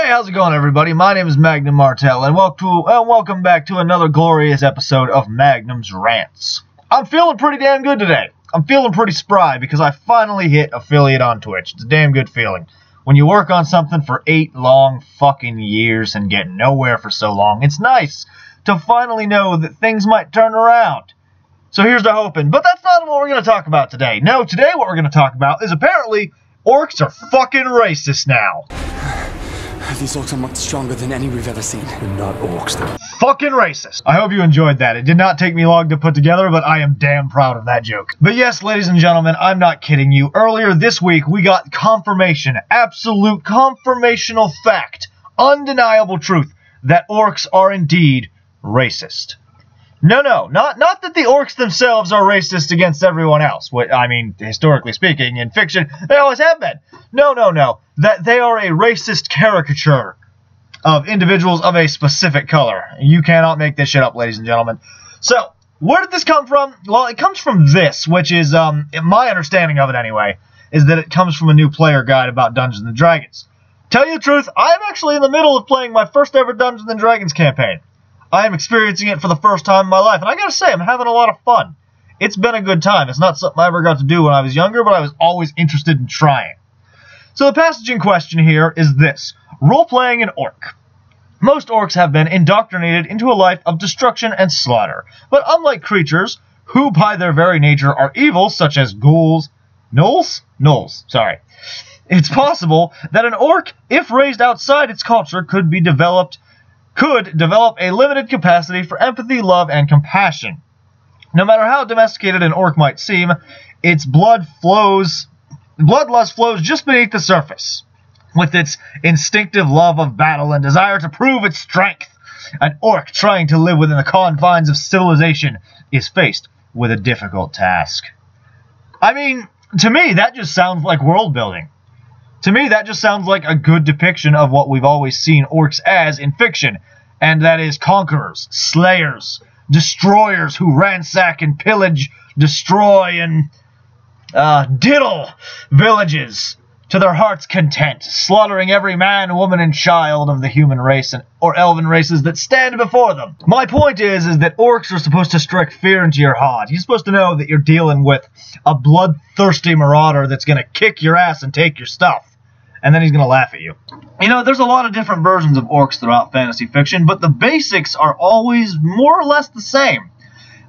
Hey, how's it going, everybody? My name is Magnum Martell, and welcome, uh, welcome back to another glorious episode of Magnum's Rants. I'm feeling pretty damn good today. I'm feeling pretty spry because I finally hit affiliate on Twitch. It's a damn good feeling. When you work on something for eight long fucking years and get nowhere for so long, it's nice to finally know that things might turn around. So here's to hoping. But that's not what we're going to talk about today. No, today what we're going to talk about is apparently orcs are fucking racist now. These orcs are much stronger than any we've ever seen. They're not orcs, they're fucking racist. I hope you enjoyed that. It did not take me long to put together, but I am damn proud of that joke. But yes, ladies and gentlemen, I'm not kidding you. Earlier this week, we got confirmation, absolute confirmational fact, undeniable truth, that orcs are indeed racist. No, no, not not that the orcs themselves are racist against everyone else. What I mean, historically speaking, in fiction, they always have been. No, no, no. That they are a racist caricature of individuals of a specific color. You cannot make this shit up, ladies and gentlemen. So, where did this come from? Well, it comes from this, which is, um, my understanding of it anyway, is that it comes from a new player guide about Dungeons and Dragons. Tell you the truth, I'm actually in the middle of playing my first ever Dungeons and Dragons campaign. I am experiencing it for the first time in my life, and I gotta say, I'm having a lot of fun. It's been a good time. It's not something I ever got to do when I was younger, but I was always interested in trying. So the passage in question here is this role-playing an orc. Most orcs have been indoctrinated into a life of destruction and slaughter, but unlike creatures, who by their very nature are evil, such as ghouls, gnolls? Gnolls, sorry. It's possible that an orc, if raised outside its culture, could be developed could develop a limited capacity for empathy, love, and compassion. No matter how domesticated an orc might seem, its blood flows, bloodlust flows just beneath the surface. With its instinctive love of battle and desire to prove its strength, an orc trying to live within the confines of civilization is faced with a difficult task. I mean, to me, that just sounds like world building. To me, that just sounds like a good depiction of what we've always seen orcs as in fiction, and that is conquerors, slayers, destroyers who ransack and pillage, destroy, and uh, diddle villages to their heart's content, slaughtering every man, woman, and child of the human race and, or elven races that stand before them. My point is, is that orcs are supposed to strike fear into your heart. You're supposed to know that you're dealing with a bloodthirsty marauder that's going to kick your ass and take your stuff and then he's going to laugh at you. You know, there's a lot of different versions of orcs throughout fantasy fiction, but the basics are always more or less the same.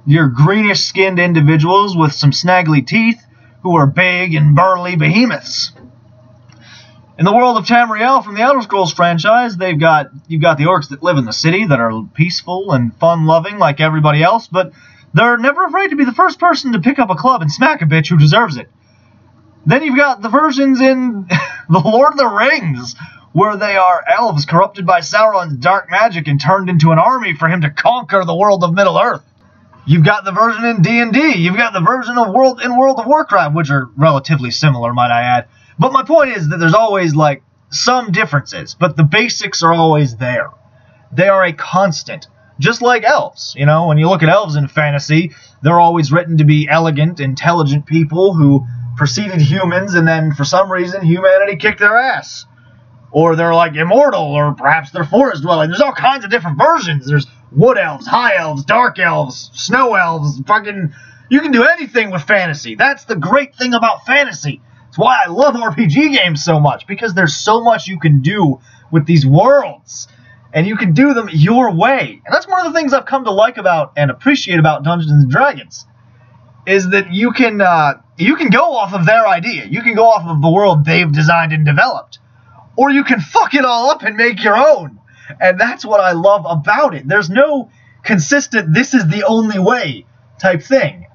You're greenish skinned individuals with some snaggly teeth who are big and burly behemoths. In the world of Tamriel from the Elder Scrolls franchise, they've got you've got the orcs that live in the city that are peaceful and fun-loving like everybody else, but they're never afraid to be the first person to pick up a club and smack a bitch who deserves it. Then you've got the versions in The Lord of the Rings, where they are elves corrupted by Sauron's dark magic and turned into an army for him to conquer the world of Middle Earth. You've got the version in D&D. You've got the version of World in World of Warcraft, which are relatively similar, might I add. But my point is that there's always like some differences, but the basics are always there. They are a constant, just like elves. You know, when you look at elves in fantasy, they're always written to be elegant, intelligent people who preceded humans, and then for some reason humanity kicked their ass. Or they're like immortal, or perhaps they're forest dwelling. There's all kinds of different versions. There's wood elves, high elves, dark elves, snow elves, fucking. You can do anything with fantasy. That's the great thing about fantasy. It's why I love RPG games so much, because there's so much you can do with these worlds. And you can do them your way. And that's one of the things I've come to like about and appreciate about Dungeons and Dragons is that you can uh, you can go off of their idea. You can go off of the world they've designed and developed, or you can fuck it all up and make your own. And that's what I love about it. There's no consistent "this is the only way" type thing.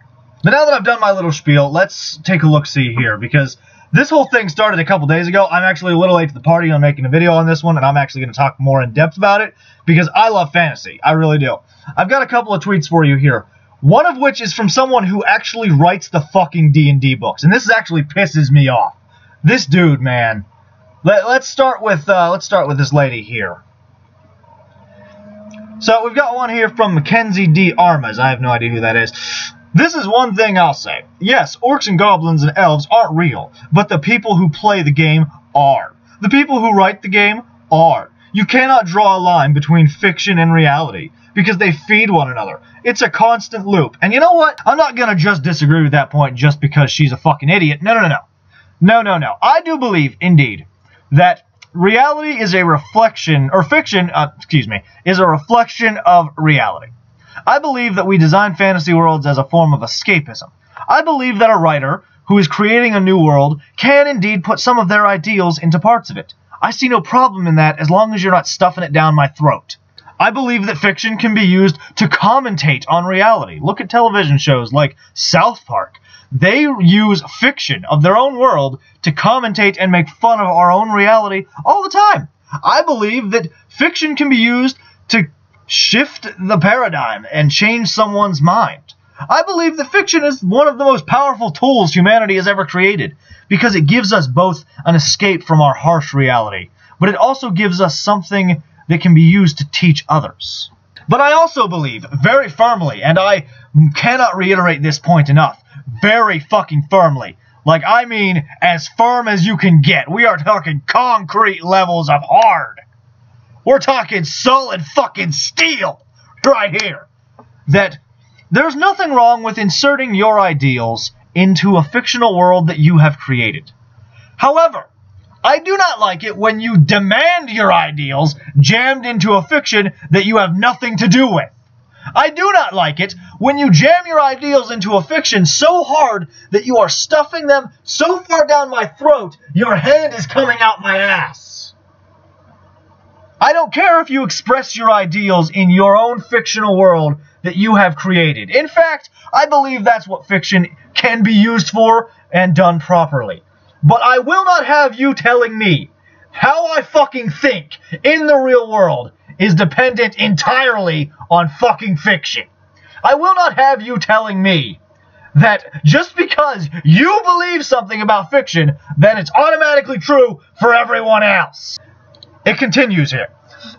But now that I've done my little spiel, let's take a look see here because this whole thing started a couple days ago. I'm actually a little late to the party on making a video on this one, and I'm actually going to talk more in depth about it because I love fantasy. I really do. I've got a couple of tweets for you here. One of which is from someone who actually writes the fucking D&D books. And this actually pisses me off. This dude, man. Let, us start with uh, let's start with this lady here. So we've got one here from Mackenzie De Armas. I have no idea who that is. This is one thing I'll say. Yes, orcs and goblins and elves aren't real, but the people who play the game are. The people who write the game are. You cannot draw a line between fiction and reality because they feed one another. It's a constant loop. And you know what? I'm not going to just disagree with that point just because she's a fucking idiot. No, no, no, no. No, no, no. I do believe, indeed, that reality is a reflection, or fiction, uh, excuse me, is a reflection of reality. I believe that we design fantasy worlds as a form of escapism. I believe that a writer who is creating a new world can indeed put some of their ideals into parts of it. I see no problem in that as long as you're not stuffing it down my throat. I believe that fiction can be used to commentate on reality. Look at television shows like South Park. They use fiction of their own world to commentate and make fun of our own reality all the time. I believe that fiction can be used to shift the paradigm and change someone's mind. I believe that fiction is one of the most powerful tools humanity has ever created because it gives us both an escape from our harsh reality, but it also gives us something that can be used to teach others. But I also believe very firmly, and I cannot reiterate this point enough, very fucking firmly. Like, I mean, as firm as you can get. We are talking concrete levels of hard. We're talking solid fucking steel right here. That there's nothing wrong with inserting your ideals into a fictional world that you have created. However, I do not like it when you demand your ideals jammed into a fiction that you have nothing to do with. I do not like it when you jam your ideals into a fiction so hard that you are stuffing them so far down my throat your hand is coming out my ass. I don't care if you express your ideals in your own fictional world that you have created. In fact, I believe that's what fiction can be used for and done properly. But I will not have you telling me how I fucking think in the real world is dependent entirely on fucking fiction. I will not have you telling me that just because you believe something about fiction, then it's automatically true for everyone else. It continues here.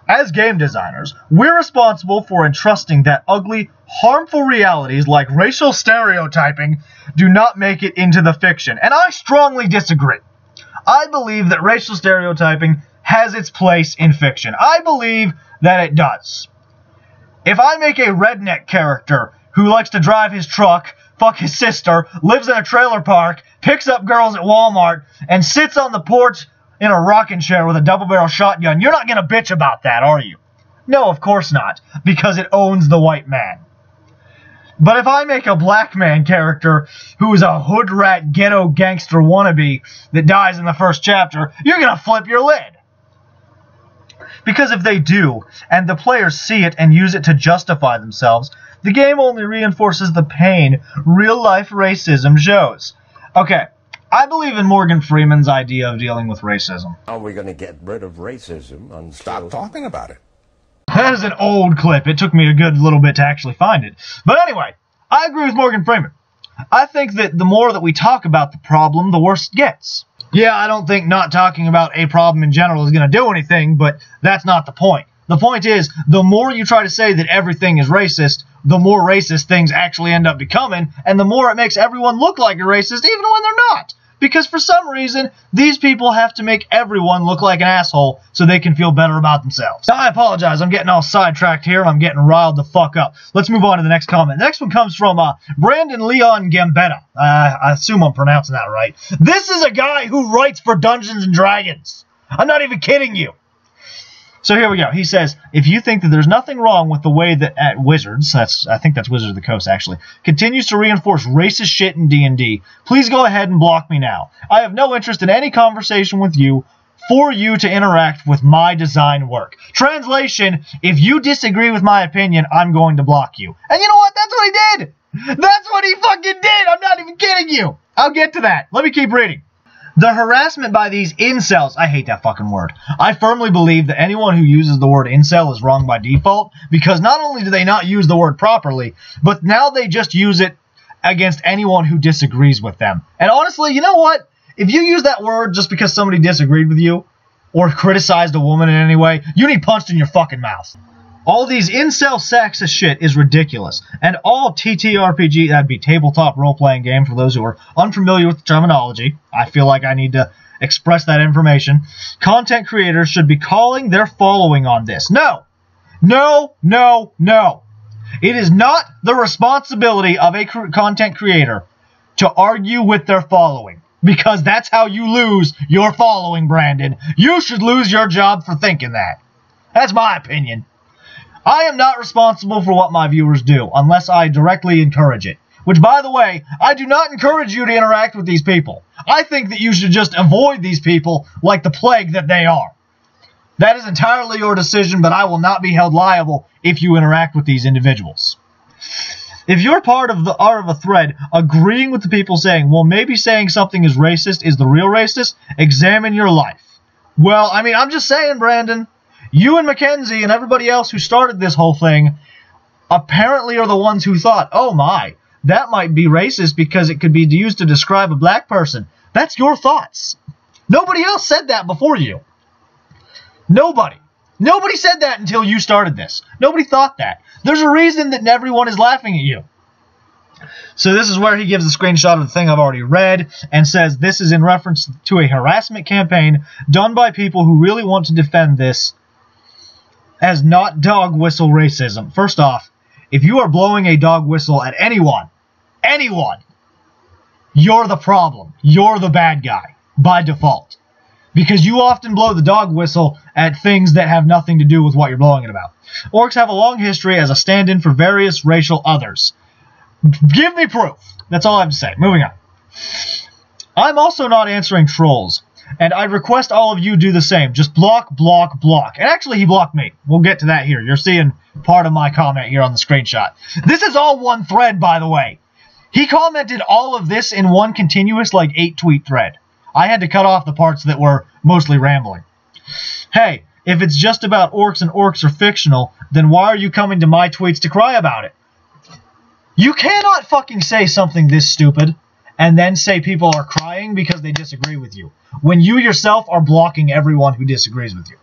As game designers, we're responsible for entrusting that ugly, harmful realities like racial stereotyping do not make it into the fiction. And I strongly disagree. I believe that racial stereotyping has its place in fiction. I believe that it does. If I make a redneck character who likes to drive his truck, fuck his sister, lives in a trailer park, picks up girls at Walmart, and sits on the porch in a rocking chair with a double barrel shotgun, you're not going to bitch about that, are you? No, of course not, because it owns the white man. But if I make a black man character who is a hood rat ghetto gangster wannabe that dies in the first chapter, you're going to flip your lid. Because if they do, and the players see it and use it to justify themselves, the game only reinforces the pain real life racism shows. Okay, I believe in Morgan Freeman's idea of dealing with racism. How are we going to get rid of racism until... Stop talking about it. That is an old clip. It took me a good little bit to actually find it. But anyway, I agree with Morgan Freeman. I think that the more that we talk about the problem, the worse it gets. Yeah, I don't think not talking about a problem in general is going to do anything, but that's not the point. The point is, the more you try to say that everything is racist, the more racist things actually end up becoming, and the more it makes everyone look like a racist, even when they're not. Because for some reason, these people have to make everyone look like an asshole so they can feel better about themselves. Now, I apologize. I'm getting all sidetracked here I'm getting riled the fuck up. Let's move on to the next comment. The next one comes from uh, Brandon Leon Gambetta. Uh, I assume I'm pronouncing that right. This is a guy who writes for Dungeons and Dragons. I'm not even kidding you. So here we go. He says, if you think that there's nothing wrong with the way that at Wizards, that's I think that's Wizards of the Coast actually, continues to reinforce racist shit in D&D, please go ahead and block me now. I have no interest in any conversation with you for you to interact with my design work. Translation, if you disagree with my opinion, I'm going to block you. And you know what? That's what he did. That's what he fucking did. I'm not even kidding you. I'll get to that. Let me keep reading. The harassment by these incels, I hate that fucking word. I firmly believe that anyone who uses the word incel is wrong by default because not only do they not use the word properly, but now they just use it against anyone who disagrees with them. And honestly, you know what? If you use that word just because somebody disagreed with you or criticized a woman in any way, you need punched in your fucking mouth. All these incel sexist shit is ridiculous. And all TTRPG, that'd be tabletop role playing game for those who are unfamiliar with the terminology. I feel like I need to express that information, content creators should be calling their following on this. No, no, no, no. It is not the responsibility of a content creator to argue with their following because that's how you lose your following, Brandon. You should lose your job for thinking that. That's my opinion. I am not responsible for what my viewers do unless I directly encourage it. Which, by the way, I do not encourage you to interact with these people. I think that you should just avoid these people like the plague that they are. That is entirely your decision, but I will not be held liable if you interact with these individuals. If you're part of the art of a thread agreeing with the people saying, well, maybe saying something is racist is the real racist, examine your life. Well, I mean, I'm just saying, Brandon, you and Mackenzie and everybody else who started this whole thing apparently are the ones who thought, oh my, that might be racist because it could be used to describe a black person. That's your thoughts. Nobody else said that before you. Nobody. Nobody said that until you started this. Nobody thought that. There's a reason that everyone is laughing at you. So this is where he gives a screenshot of the thing I've already read and says this is in reference to a harassment campaign done by people who really want to defend this as not dog whistle racism. First off, if you are blowing a dog whistle at anyone, anyone, you're the problem. You're the bad guy by default. Because you often blow the dog whistle at things that have nothing to do with what you're blowing it about. Orcs have a long history as a stand in for various racial others. Give me proof. That's all I have to say. Moving on. I'm also not answering trolls. And I request all of you do the same. Just block, block, block. And actually, he blocked me. We'll get to that here. You're seeing part of my comment here on the screenshot. This is all one thread, by the way. He commented all of this in one continuous, like, eight tweet thread. I had to cut off the parts that were mostly rambling. Hey, if it's just about orcs and orcs are fictional, then why are you coming to my tweets to cry about it? You cannot fucking say something this stupid and then say people are crying because they disagree with you when you yourself are blocking everyone who disagrees with you.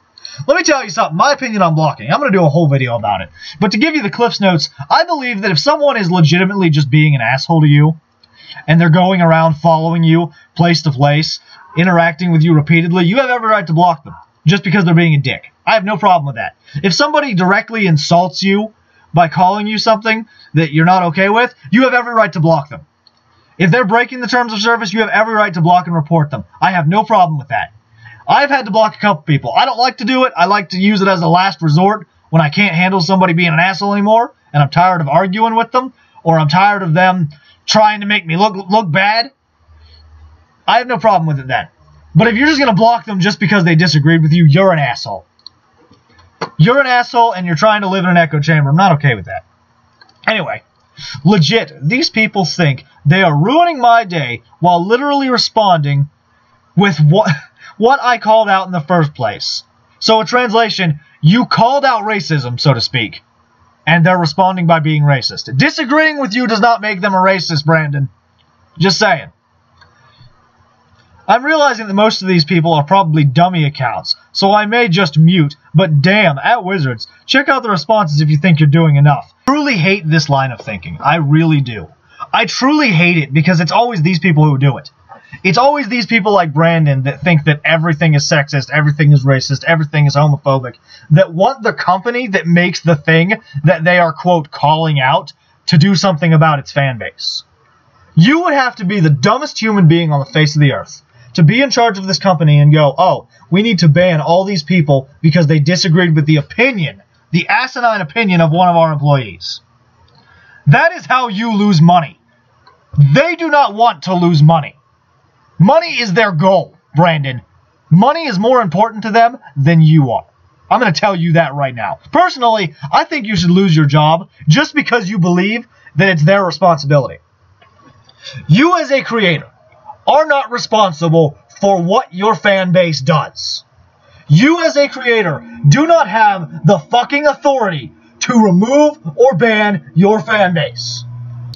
Let me tell you something. My opinion on blocking. I'm going to do a whole video about it. But to give you the Cliffs Notes, I believe that if someone is legitimately just being an asshole to you, and they're going around following you place to place, interacting with you repeatedly, you have every right to block them just because they're being a dick. I have no problem with that. If somebody directly insults you by calling you something that you're not okay with, you have every right to block them. If they're breaking the terms of service, you have every right to block and report them. I have no problem with that. I've had to block a couple people. I don't like to do it. I like to use it as a last resort when I can't handle somebody being an asshole anymore and I'm tired of arguing with them or I'm tired of them trying to make me look look bad. I have no problem with it then. But if you're just going to block them just because they disagreed with you, you're an asshole. You're an asshole and you're trying to live in an echo chamber. I'm not okay with that. Anyway, legit, these people think they are ruining my day while literally responding with what what I called out in the first place. So a translation, you called out racism, so to speak, and they're responding by being racist. Disagreeing with you does not make them a racist, Brandon. Just saying. I'm realizing that most of these people are probably dummy accounts, so I may just mute, but damn, at Wizards, check out the responses if you think you're doing enough. I truly hate this line of thinking. I really do. I truly hate it because it's always these people who do it. It's always these people like Brandon that think that everything is sexist, everything is racist, everything is homophobic, that want the company that makes the thing that they are, quote, calling out to do something about its fan base. You would have to be the dumbest human being on the face of the earth to be in charge of this company and go, oh, we need to ban all these people because they disagreed with the opinion, the asinine opinion of one of our employees. That is how you lose money. They do not want to lose money. Money is their goal, Brandon. Money is more important to them than you are. I'm going to tell you that right now. Personally, I think you should lose your job just because you believe that it's their responsibility. You, as a creator, are not responsible for what your fan base does. You, as a creator, do not have the fucking authority to remove or ban your fan base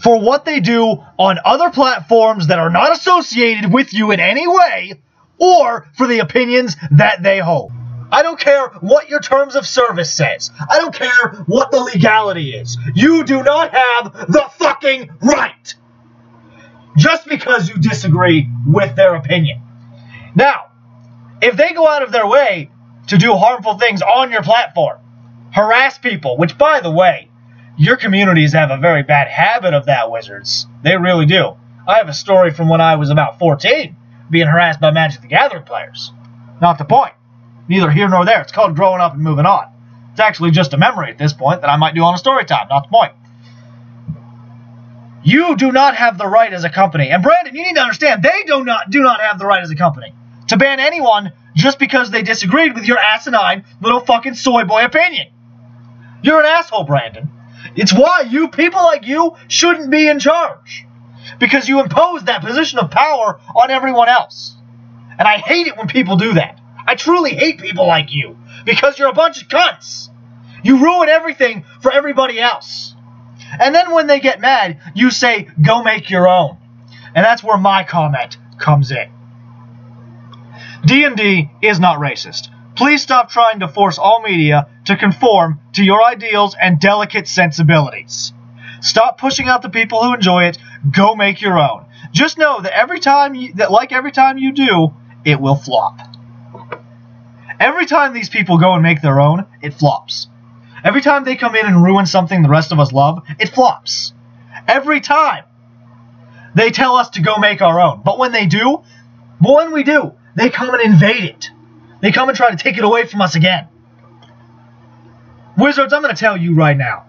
for what they do on other platforms that are not associated with you in any way or for the opinions that they hold. I don't care what your terms of service says. I don't care what the legality is. You do not have the fucking right just because you disagree with their opinion. Now, if they go out of their way to do harmful things on your platform, harass people, which, by the way, your communities have a very bad habit of that, Wizards. They really do. I have a story from when I was about 14 being harassed by Magic the Gathering players. Not the point. Neither here nor there. It's called growing up and moving on. It's actually just a memory at this point that I might do on a story time. Not the point. You do not have the right as a company, and Brandon, you need to understand they do not do not have the right as a company to ban anyone just because they disagreed with your asinine little fucking soy boy opinion. You're an asshole, Brandon. It's why you people like you shouldn't be in charge because you impose that position of power on everyone else. And I hate it when people do that. I truly hate people like you because you're a bunch of cunts. You ruin everything for everybody else. And then when they get mad, you say, go make your own. And that's where my comment comes in. D&D is not racist. Please stop trying to force all media to conform to your ideals and delicate sensibilities. Stop pushing out the people who enjoy it. Go make your own. Just know that every time you, that like every time you do, it will flop. Every time these people go and make their own, it flops. Every time they come in and ruin something the rest of us love, it flops. Every time they tell us to go make our own. But when they do, when we do, they come and invade it. They come and try to take it away from us again. Wizards, I'm going to tell you right now.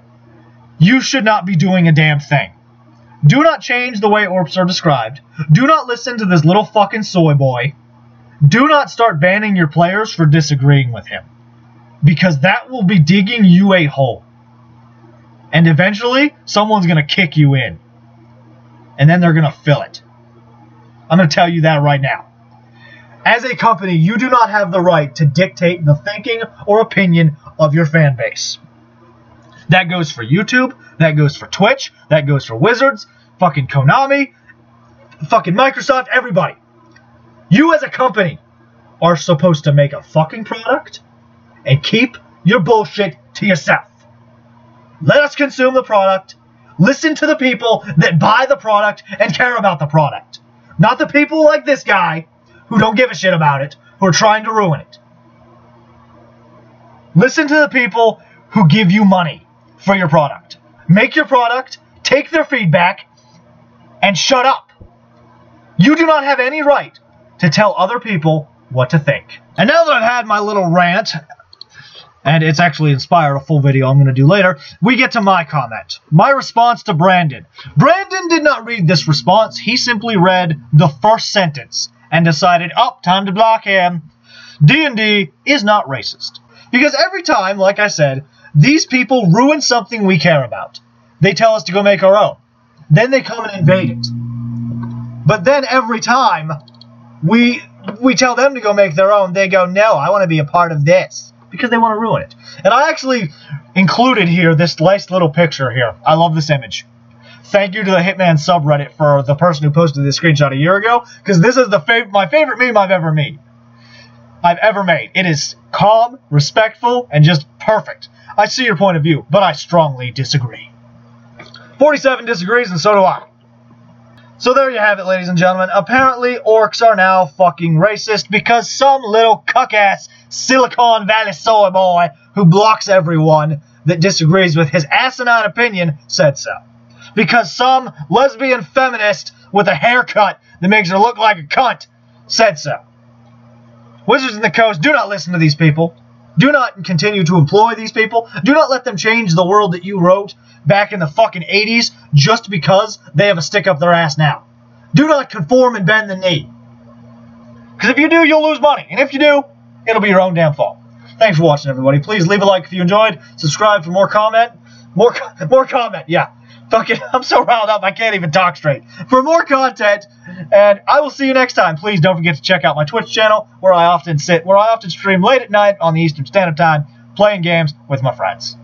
You should not be doing a damn thing. Do not change the way orcs are described. Do not listen to this little fucking soy boy. Do not start banning your players for disagreeing with him. Because that will be digging you a hole. And eventually, someone's going to kick you in. And then they're going to fill it. I'm going to tell you that right now. As a company, you do not have the right to dictate the thinking or opinion of your fan base. That goes for YouTube, that goes for Twitch, that goes for Wizards, fucking Konami, fucking Microsoft, everybody. You as a company are supposed to make a fucking product and keep your bullshit to yourself. Let us consume the product. Listen to the people that buy the product and care about the product. Not the people like this guy who don't give a shit about it, who are trying to ruin it. Listen to the people who give you money for your product. Make your product, take their feedback, and shut up. You do not have any right to tell other people what to think. And now that I've had my little rant, and it's actually inspired a full video I'm going to do later, we get to my comment. My response to Brandon. Brandon did not read this response. He simply read the first sentence and decided, oh, time to block him. D&D is not racist. Because every time, like I said, these people ruin something we care about. They tell us to go make our own. Then they come and invade it. But then every time we we tell them to go make their own, they go, no, I want to be a part of this. Because they want to ruin it. And I actually included here this nice little picture here. I love this image. Thank you to the Hitman subreddit for the person who posted this screenshot a year ago, because this is the fav my favorite meme I've ever made. I've ever made. It is calm, respectful, and just perfect. I see your point of view, but I strongly disagree. 47 disagrees, and so do I. So there you have it, ladies and gentlemen. Apparently, orcs are now fucking racist because some little cuck-ass Silicon Valley soy boy who blocks everyone that disagrees with his asinine opinion said so. Because some lesbian feminist with a haircut that makes her look like a cunt said so. Wizards in the Coast, do not listen to these people. Do not continue to employ these people. Do not let them change the world that you wrote back in the fucking 80s just because they have a stick up their ass now. Do not conform and bend the knee. Because if you do, you'll lose money. And if you do, it'll be your own damn fault. Thanks for watching, everybody. Please leave a like if you enjoyed. Subscribe for more comment. More, more comment, yeah. Fucking, I'm so riled up I can't even talk straight. For more content, and I will see you next time. Please don't forget to check out my Twitch channel, where I often sit, where I often stream late at night on the Eastern Standard Time, playing games with my friends.